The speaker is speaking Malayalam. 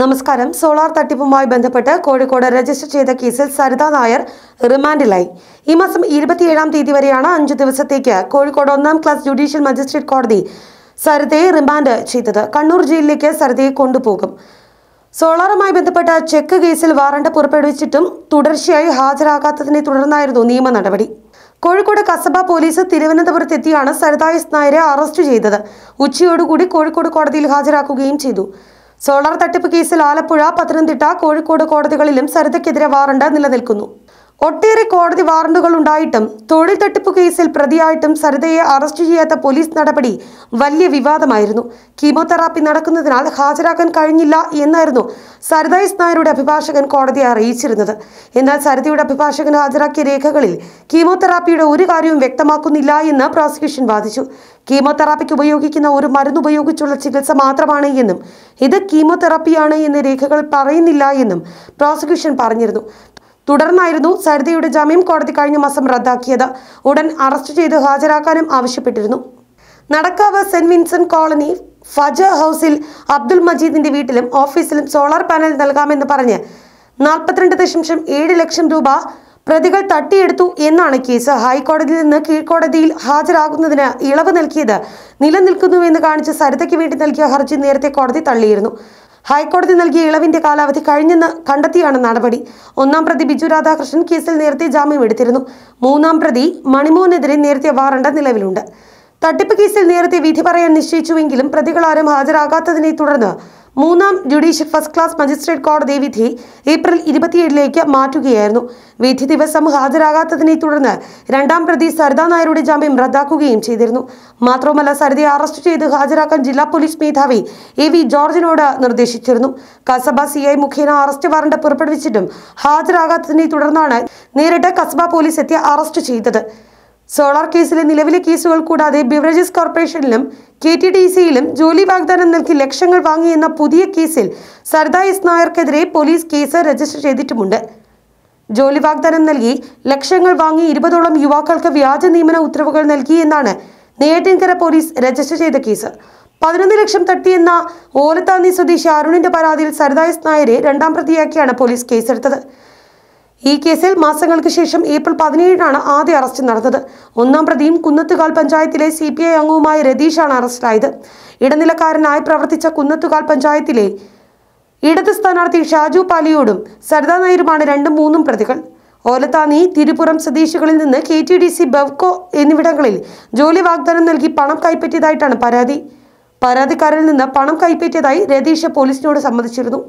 നമസ്കാരം. സോളാർ തട്ടിപ്പുമായി ബന്ധപ്പെട്ട് കോഴിക്കോട് രജിസ്റ്റർ ചെയ്ത കേസിൽ സരിത നായർ റിമാൻഡിലായി. ഈ മാസം ഇരുപത്തിയേഴാം തീയതി വരെയാണ് അഞ്ചു ദിവസത്തേക്ക് കോഴിക്കോട് ഒന്നാം ക്ലാസ് ജുഡീഷ്യൽ മജിസ്ട്രേറ്റ് കോടതി സരിതയെ റിമാൻഡ് ചെയ്തത്. കണ്ണൂർ ജയിലിലേക്ക് സരിതയെ കൊണ്ടുപോകും. സോളാറുമായി ബന്ധപ്പെട്ട ചെക്ക് കേസിൽ വാറണ്ട് പുറപ്പെടുവിച്ചിട്ടും തുടർച്ചയായി ഹാജരാകാത്തതിനെ തുടർന്നായിരുന്നു നിയമ നടപടി. കോഴിക്കോട് കസബ പോലീസ് തിരുവനന്തപുരത്ത് എത്തിയാണ് സരിതായസ് നായരെ അറസ്റ്റ് ചെയ്തത്. ഉച്ചയോടുകൂടി കോഴിക്കോട് കോടതിയിൽ ഹാജരാക്കുകയും ചെയ്തു. സോളാർ തട്ടിപ്പ് കേസിൽ ആലപ്പുഴ പത്തനംതിട്ട കോഴിക്കോട് കോടതികളിലും സരിതയ്ക്കെതിരെ വാറണ്ട് നിലനിൽക്കുന്നു. ഒട്ടേറെ കോടതി വാറണ്ടുകൾ ഉണ്ടായിട്ടും തൊഴിൽ തട്ടിപ്പ് കേസിൽ പ്രതിയായിട്ടും സരിതയെ അറസ്റ്റ് ചെയ്യാത്ത പോലീസ് നടപടി വലിയ വിവാദമായിരുന്നു. കീമോതെറാപ്പി നടക്കുന്നതിനാൽ ഹാജരാക്കാൻ കഴിഞ്ഞില്ല എന്നായിരുന്നു സരിത എസ് നായരുടെ അഭിഭാഷകൻ കോടതിയെ അറിയിച്ചിരുന്നത്. എന്നാൽ സരിതയുടെ അഭിഭാഷകൻ ഹാജരാക്കിയ രേഖകളിൽ കീമോതെറാപ്പിയുടെ ഒരു കാര്യവും വ്യക്തമാക്കുന്നില്ല എന്ന് പ്രോസിക്യൂഷൻ വാദിച്ചു. കീമോതെറാപ്പിക്ക് ഉപയോഗിക്കുന്ന ഒരു മരുന്ന് ഉപയോഗിച്ചുള്ള ചികിത്സ മാത്രമാണ് എന്നും ഇത് കീമോതെറാപ്പിയാണ് എന്ന് രേഖകൾ പറയുന്നില്ല എന്നും പ്രോസിക്യൂഷൻ പറഞ്ഞിരുന്നു. തുടർന്നായിരുന്നു സരിതയുടെ ജാമ്യം കോടതി കഴിഞ്ഞ മാസം റദ്ദാക്കിയത്. ഉടൻ അറസ്റ്റ് ചെയ്ത് ഹാജരാക്കാനും ആവശ്യപ്പെട്ടിരുന്നു. നടക്കാവ് സെന്റ് വിൻസെന്റ് കോളനി ഫജ ഹൗസിൽ അബ്ദുൽ മജീദിന്റെ വീട്ടിലും ഓഫീസിലും സോളാർ പാനൽ നൽകാമെന്ന് പറഞ്ഞ് നാൽപ്പത്തിരണ്ട് ദശാംശം ഏഴ് ലക്ഷം രൂപ പ്രതികൾ തട്ടിയെടുത്തു എന്നാണ് കേസ്. ഹൈക്കോടതിയിൽ നിന്ന് കീഴ്ക്കോടതിയിൽ ഹാജരാകുന്നതിന് ഇളവ് നൽകിയത് നിലനിൽക്കുന്നുവെന്ന് കാണിച്ച് സരിതയ്ക്ക് വേണ്ടി നൽകിയ ഹർജി നേരത്തെ കോടതി തള്ളിയിരുന്നു. ഹൈക്കോടതി നൽകിയ ഇളവിന്റെ കാലാവധി കഴിഞ്ഞെന്ന് കണ്ടെത്തിയാണ് നടപടി. ഒന്നാം പ്രതി ബിജു രാധാകൃഷ്ണൻ കേസിൽ നേരത്തെ ജാമ്യം എടുത്തിരുന്നു. മൂന്നാം പ്രതി മണിമോഹനെതിരെ നേരത്തെ വാറണ്ട് നിലവിലുണ്ട്. തട്ടിപ്പ് കേസിൽ നേരത്തെ വിധി പറയാൻ നിശ്ചയിച്ചുവെങ്കിലും പ്രതികളാരും ഹാജരാകാത്തതിനെ തുടർന്ന് മൂന്നാം ജുഡീഷ്യൽ ഫസ്റ്റ് ക്ലാസ് മജിസ്ട്രേറ്റ് കോടതി വിധി ഏപ്രിൽ ഇരുപത്തിയേഴിലേക്ക് മാറ്റുകയായിരുന്നു. വിധി ദിവസം ഹാജരാകാത്തതിനെ തുടർന്ന് രണ്ടാം പ്രതി സരിത നായരുടെ ജാമ്യം റദ്ദാക്കുകയും ചെയ്തിരുന്നു. മാത്രവുമല്ല സരിതയെ അറസ്റ്റ് ചെയ്ത് ഹാജരാക്കാൻ ജില്ലാ പോലീസ് മേധാവി എ വി ജോർജിനോട് നിർദ്ദേശിച്ചിരുന്നു. കസബ സി ഐ മുഖേന അറസ്റ്റ് വാറണ്ട് പുറപ്പെടുവിച്ചിട്ടും ഹാജരാകാത്തതിനെ തുടർന്നാണ് നേരിട്ട് കസബ പോലീസ് എത്തി അറസ്റ്റ് ചെയ്തത്. സോളാർ കേസിലെ നിലവിലെ കേസുകൾ കൂടാതെ ബിവറേജസ് കോർപ്പറേഷനിലും കെ ടി ഡി സിയിലും ജോലി വാഗ്ദാനം നൽകി ലക്ഷങ്ങൾ വാങ്ങിയെന്ന പുതിയ കേസിൽ സർദാ എസ് നായർക്കെതിരെ പോലീസ് കേസ് രജിസ്റ്റർ ചെയ്തിട്ടുമുണ്ട്. ജോലി വാഗ്ദാനം നൽകി ലക്ഷങ്ങൾ വാങ്ങി ഇരുപതോളം യുവാക്കൾക്ക് വ്യാജ നിയമന ഉത്തരവുകൾ നൽകി എന്നാണ് നെയ്യാറ്റിൻകര പോലീസ് രജിസ്റ്റർ ചെയ്ത കേസ്. പതിനൊന്ന് ലക്ഷം തട്ടിയെന്ന ഓലത്താന്നി സ്വദേശി അരുണിന്റെ പരാതിയിൽ സരദായസ് നായരെ രണ്ടാം പ്രതിയാക്കിയാണ് പോലീസ് കേസെടുത്തത്. ഈ കേസിൽ മാസങ്ങൾക്ക് ശേഷം ഏപ്രിൽ പതിനേഴിനാണ് ആദ്യ അറസ്റ്റ് നടന്നത്. ഒന്നാം പ്രതിയും കുന്നത്തുകാൽ പഞ്ചായത്തിലെ സി പി ഐ അംഗവുമായ രതീഷാണ് അറസ്റ്റിലായത്. ഇടനിലക്കാരനായി പ്രവർത്തിച്ച കുന്നത്തുകാൽ പഞ്ചായത്തിലെ ഇടത് സ്ഥാനാർത്ഥി ഷാജു പാലിയോടും സരിതാ നായരുമാണ് രണ്ടും മൂന്നും പ്രതികൾ. ഓലത്താനി തിരുപുറം സ്വദേശികളിൽ നിന്ന് K T D C Bevco എന്നിവിടങ്ങളിൽ ജോലി വാഗ്ദാനം നൽകി പണം കൈപ്പറ്റിയതായിട്ടാണ് പരാതി. പരാതിക്കാരിൽ നിന്ന് പണം കൈപ്പറ്റിയതായി രതീഷ് പോലീസിനോട് സമ്മതിച്ചിരുന്നു.